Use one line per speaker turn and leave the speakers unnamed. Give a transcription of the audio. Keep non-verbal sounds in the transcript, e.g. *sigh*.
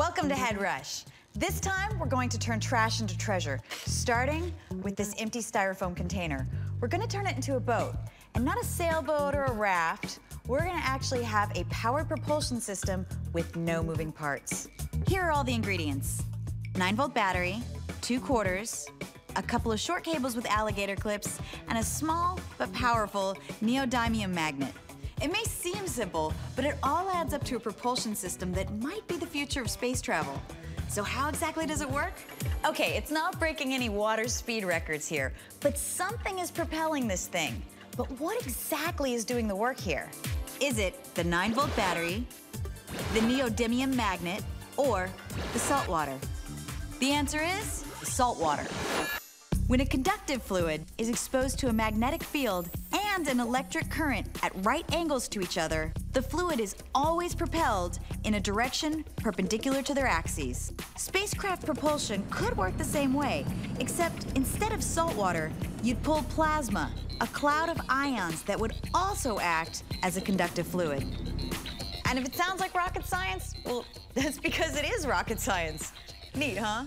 Welcome to Head Rush. This time, we're going to turn trash into treasure, starting with this empty styrofoam container. We're gonna turn it into a boat, and not a sailboat or a raft. We're gonna actually have a powered propulsion system with no moving parts. Here are all the ingredients. 9 volt battery, two quarters, a couple of short cables with alligator clips, and a small but powerful neodymium magnet. It may seem simple, but it all adds up to a propulsion system that might be the future of space travel. So how exactly does it work? Okay, it's not breaking any water speed records here, but something is propelling this thing. But what exactly is doing the work here? Is it the 9 volt battery, the neodymium magnet, or the salt water? The answer is salt water. When a conductive fluid is exposed to a magnetic field and an electric current at right angles to each other, the fluid is always propelled in a direction perpendicular to their axes. Spacecraft propulsion could work the same way, except instead of salt water, you'd pull plasma, a cloud of ions that would also act as a conductive fluid. And if it sounds like rocket science, well, *laughs* that's because it is rocket science. Neat, huh?